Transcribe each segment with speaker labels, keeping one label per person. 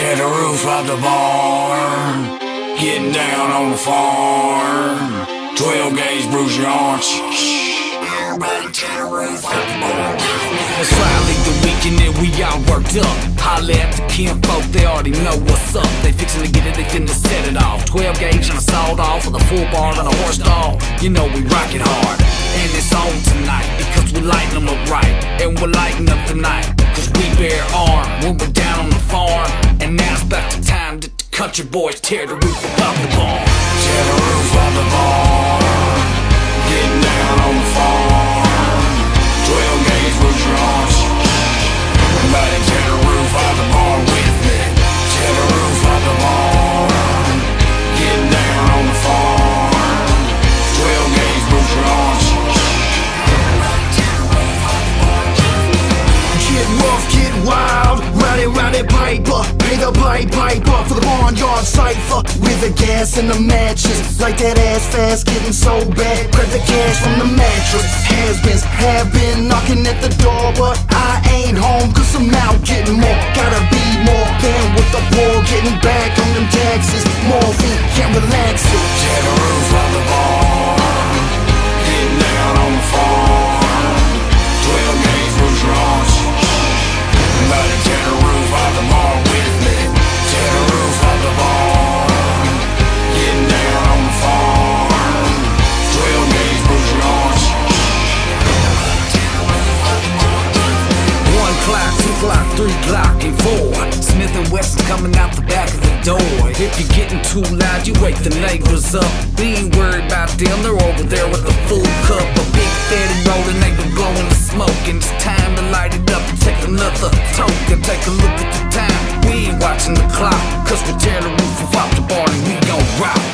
Speaker 1: Tear the roof off the barn. Getting down on the farm. 12 gauge bruise your arch.
Speaker 2: It's Friday the weekend and we all worked up. Holla at the kinfolk, they already know what's up. They fixin' to get it, they finna set it off. 12 gauge and a sawed off with a full bar and a horse dog. You know we rock it hard. And it's on tonight because we lightin' them up right. And we're lighting up tonight cause we bear arm when we're down on the farm. To time that the country boys tear the roof above the barn.
Speaker 1: Tear the roof off the barn. Getting down on
Speaker 3: rowdy piper Pay the pipe piper for the barnyard cipher With the gas and the matches Like that ass fast, getting so bad. Grab the cash from the mattress. Has-beens have been knocking at the door But I ain't home cause
Speaker 2: Two clock, three clock, and four. Smith and Wesson coming out the back of the door. If you're getting too loud, you wake the neighbors up. We ain't worried about them, they're over there with a full cup. A big fatty rolling, they been blowing the smoke. And it's time to light it up and take another toke. And take a look at the time. We ain't watching the clock, cause we tear the roof off the barn and we gon' rock.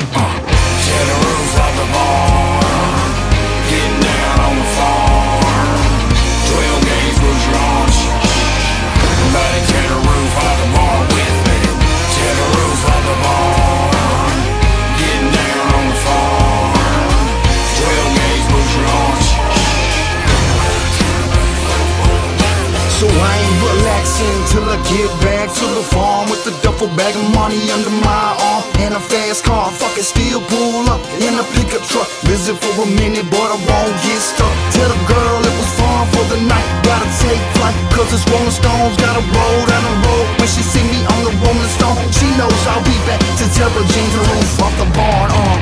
Speaker 3: Get back to the farm with a duffel bag of money under my arm and a fast car. Fuck it, still pull up in a pickup truck. Visit for a minute, but I won't get stuck. Tell the girl it was fun for the night. Gotta take flight, cause it's Rolling Stones. Gotta roll down the road when she see me on the Rolling Stone. She knows I'll be back to tell her James the roof off the barn. Uh.